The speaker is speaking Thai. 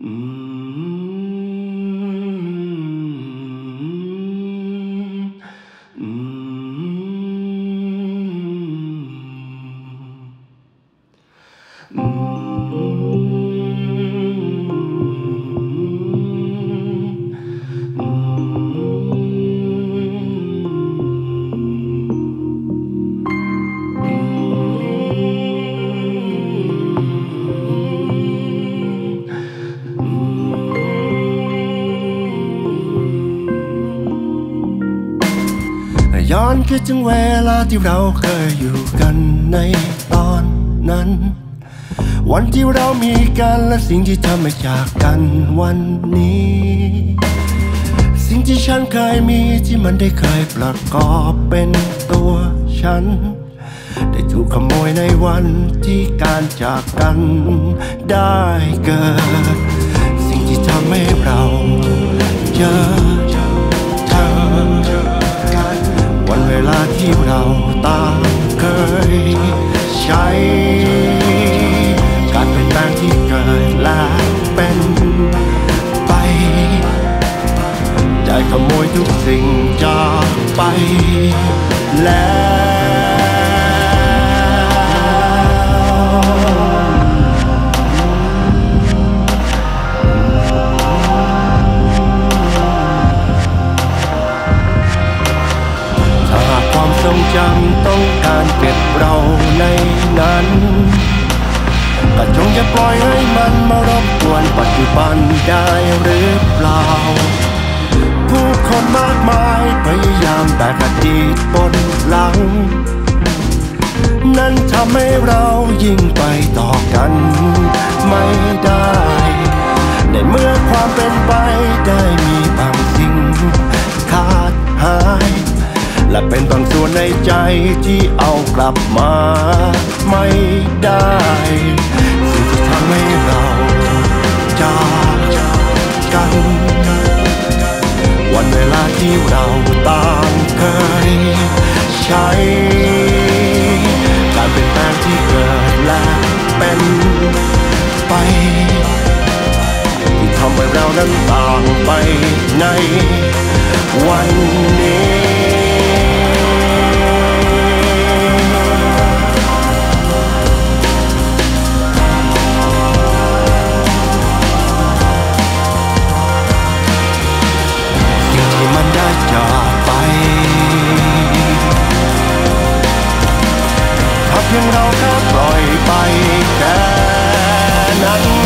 Mm. ย้อนคิดถึงเวลาที่เราเคยอยู่กันในตอนนั้น วันที่เรามีกันและสิ่งที่ทำให้จากกันวันนี้ สิ่งที่ฉันเคยมีที่มันได้เคยประกอบเป็นตัวฉัน ได้ถูกขโมยในวันที่การจากกันได้เกิด สิ่งที่ทำให้เราเจอ ที่เราต่างเคยใช้ การเปลี่ยนแปลงที่เกิดและเป็นไป ได้ขโมยทุกสิ่งจากไปแล้วากความทรงจำต้องการเก็บเราในนั้น ก็จงอย่าปล่อยให้มันมารบกวนปัจจุบันได้หรือเปล่า ผู้คนมากมายพยายามแบกอดีตบนหลัง นั้นทำให้เรายิ่งไปต่อกันไม่ได้ และเป็นบางส่วนในใจที่เอากลับมาไม่ได้สิ่งที่ทำให้เราจากกัน วันเวลาที่เราต่างเคยใช้ การเปลี่ยนแปลงที่เกิดและเป็นไปที่ทำให้เรานั้นต่างไปในวันนี้ จาไปหากเพียงเราแค่ปล่อยไปแค่นั้น